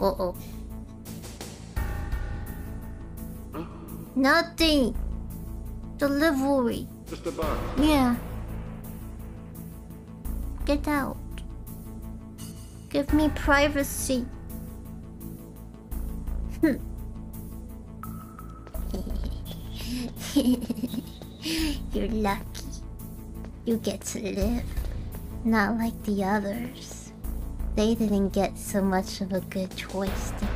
Uh-oh. Nothing. Delivery. Just a box. Yeah. Get out. Give me privacy. Hmm. You're lucky. You get to live. Not like the others. They didn't get so much of a good choice, did